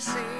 sees